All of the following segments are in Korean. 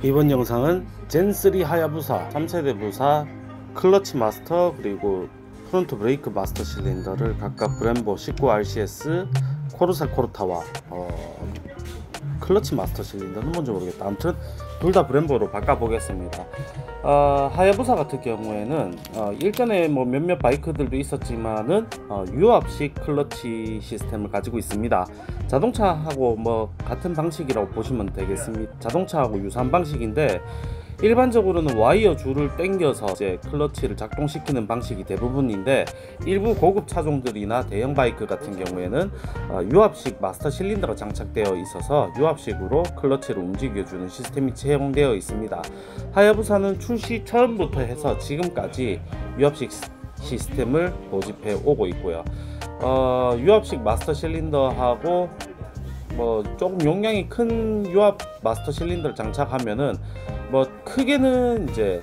이번 영상은 Gen3 하야부사 3세대 부사 클러치 마스터 그리고 front 브레이크 마스터 실린더를 각각 Brembo 19RCS Corsa Corta와 어, 클러치 마스터 실린더는 뭔지 모르겠다. 아무튼 둘 다 Brembo로 바꿔보겠습니다. 어, 하야부사 같은 경우에는 어, 일전에 뭐 몇몇 바이크들도 있었지만은 어, 유압식 클러치 시스템을 가지고 있습니다. 자동차하고 뭐 같은 방식이라고 보시면 되겠습니다. 자동차하고 유사한 방식인데 일반적으로는 와이어 줄을 당겨서 이제 클러치를 작동시키는 방식이 대부분인데 일부 고급 차종들이나 대형 바이크 같은 경우에는 어, 유압식 마스터 실린더가 장착되어 있어서 유압식으로 클러치를 움직여주는 시스템이 채용되어 있습니다. 하야부사는 출시 처음부터 해서 지금까지 유압식 시스템을 모집해 오고 있고요. 어, 유압식 마스터 실린더하고 뭐 조금 용량이 큰 유압 마스터 실린더를 장착하면은 뭐 크게는 이제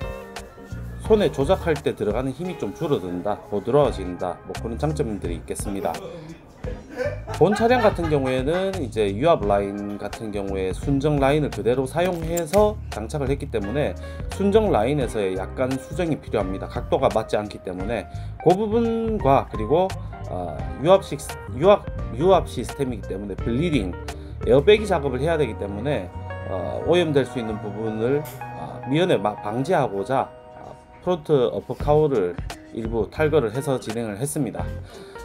손에 조작할 때 들어가는 힘이 좀 줄어든다, 부드러워진다, 뭐 그런 장점들이 있겠습니다. 본 차량 같은 경우에는 이제 유압 라인 같은 경우에 순정 라인을 그대로 사용해서 장착을 했기 때문에 순정 라인에서의 약간 수정이 필요합니다. 각도가 맞지 않기 때문에 그 부분과 그리고 어, 유압식 유압 유압 시스템이기 때문에 bleeding 에어빼기 작업을 해야 되기 때문에 어, 오염될 수 있는 부분을 어, 미연에 방지하고자 어, front upper cowl를 일부 탈거를 해서 진행을 했습니다.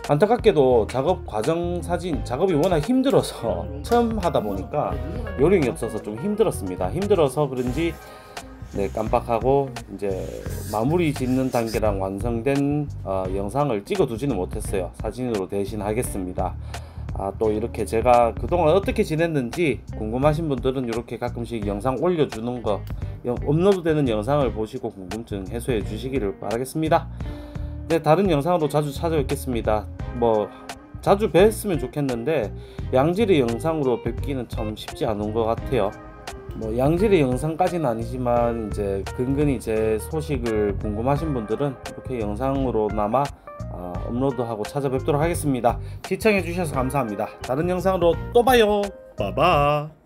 안타깝게도 작업 과정 사진 작업이 워낙 힘들어서 처음 하다 보니까 요령이 없어서 좀 힘들었습니다. 힘들어서 그런지 네, 깜빡하고 이제 마무리 짓는 단계랑 완성된 어, 영상을 찍어 두지는 못했어요. 사진으로 대신 하겠습니다. 아, 또 이렇게 제가 그동안 어떻게 지냈는지 궁금하신 분들은 이렇게 가끔씩 영상 올려주는 거 업로드 되는 영상을 보시고 궁금증 해소해 주시기를 바라겠습니다. 네, 다른 영상으로 자주 찾아뵙겠습니다. 뭐 자주 뵀으면 좋겠는데 양질의 영상으로 뵙기는 참 쉽지 않은 것 같아요. 뭐 양질의 영상까지는 아니지만 이제 근근히 제 소식을 궁금하신 분들은 이렇게 영상으로나마 어, 업로드하고 찾아뵙도록 하겠습니다. 시청해 주셔서 감사합니다. 다른 영상으로 또 봐요. 빠바.